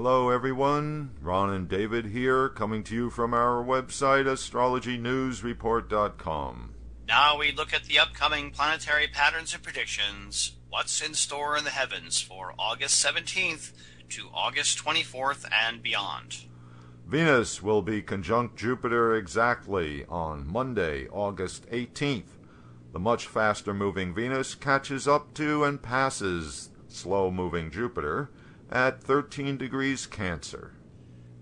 Hello, everyone. Ron and David here, coming to you from our website, astrologynewsreport.com. Now we look at the upcoming planetary patterns and predictions. What's in store in the heavens for August 17th to August 24th and beyond? Venus will be conjunct Jupiter exactly on Monday, August 18th. The much faster moving Venus catches up to and passes slow moving Jupiter at 13 degrees Cancer.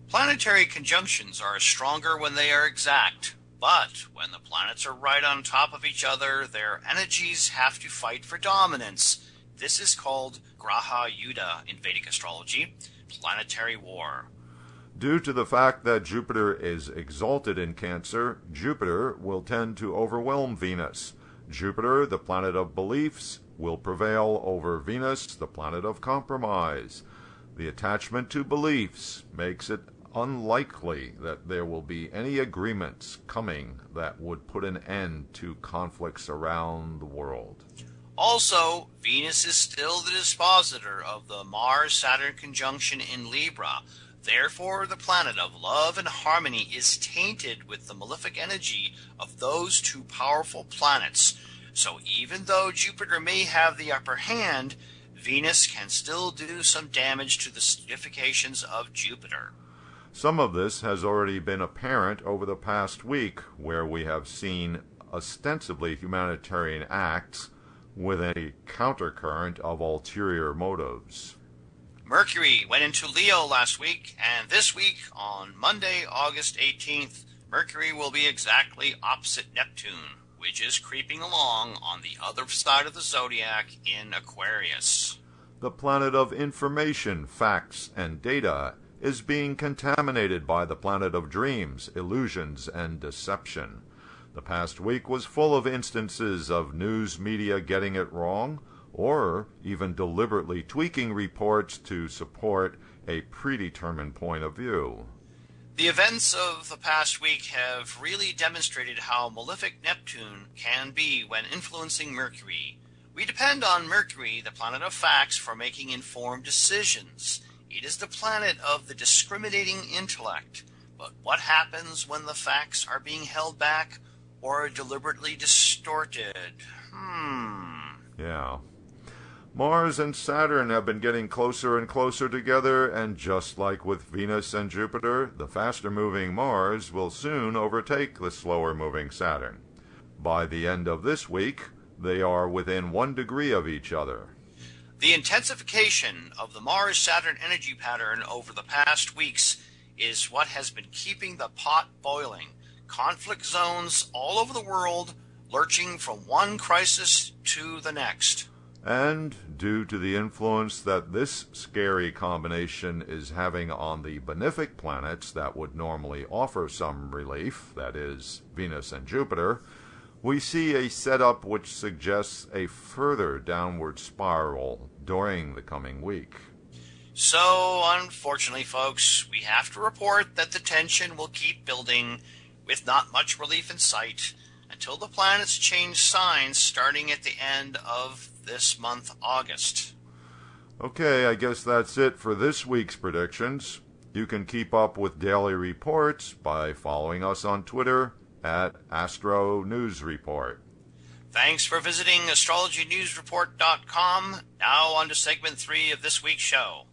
Planetary conjunctions are stronger when they are exact, but when the planets are right on top of each other, their energies have to fight for dominance. This is called Graha Yuddha in Vedic astrology, planetary war. Due to the fact that Jupiter is exalted in Cancer, Jupiter will tend to overwhelm Venus. Jupiter, the planet of beliefs, will prevail over Venus, the planet of compromise. The attachment to beliefs makes it unlikely that there will be any agreements coming that would put an end to conflicts around the world. Also, Venus is still the dispositor of the Mars Saturn conjunction in Libra, Therefore, the planet of love and harmony is tainted with the malefic energy of those two powerful planets. So, even though Jupiter may have the upper hand, Venus can still do some damage to the significations of Jupiter. Some of this has already been apparent over the past week, where we have seen ostensibly humanitarian acts with a countercurrent of ulterior motives. Mercury went into Leo last week, and this week, on Monday, August 18th, Mercury will be exactly opposite Neptune, which is creeping along on the other side of the zodiac in Aquarius. The planet of information, facts, and data is being contaminated by the planet of dreams, illusions, and deception. The past week was full of instances of news media getting it wrong or even deliberately tweaking reports to support a predetermined point of view. The events of the past week have really demonstrated how malefic Neptune can be when influencing Mercury. We depend on Mercury, the planet of facts, for making informed decisions. It is the planet of the discriminating intellect. But what happens when the facts are being held back or deliberately distorted? Hmm. Yeah. Mars and Saturn have been getting closer and closer together, and just like with Venus and Jupiter, the faster moving Mars will soon overtake the slower moving Saturn. By the end of this week, they are within one degree of each other. The intensification of the Mars Saturn energy pattern over the past weeks is what has been keeping the pot boiling. Conflict zones all over the world lurching from one crisis to the next. And due to the influence that this scary combination is having on the benefic planets that would normally offer some relief, that is, Venus and Jupiter, we see a setup which suggests a further downward spiral during the coming week. So, unfortunately, folks, we have to report that the tension will keep building with not much relief in sight until the planets change signs starting at the end of this month, August. Okay, I guess that's it for this week's predictions. You can keep up with daily reports by following us on Twitter at Astro News Report. Thanks for visiting astrologynewsreport.com. Now on to segment three of this week's show.